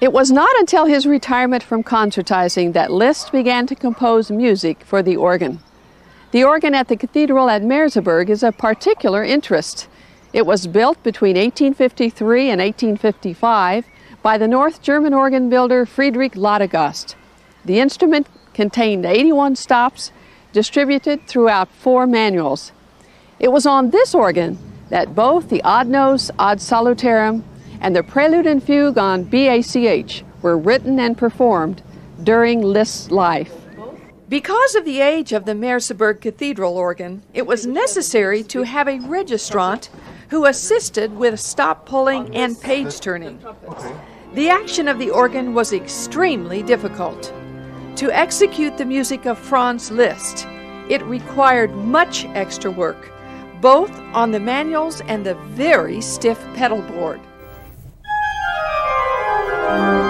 It was not until his retirement from concertizing that Liszt began to compose music for the organ. The organ at the cathedral at Merseburg is of particular interest. It was built between 1853 and 1855 by the North German organ builder Friedrich Ladegast. The instrument contained 81 stops distributed throughout four manuals. It was on this organ that both the Ad Nos ad Salutarem and the Prelude and Fugue on BACH were written and performed during Liszt's life. Because of the age of the Merseburg Cathedral organ, it was necessary to have a registrant who assisted with stop pulling and page turning. The action of the organ was extremely difficult. To execute the music of Franz Liszt, it required much extra work, both on the manuals and the very stiff pedal board. Thank you.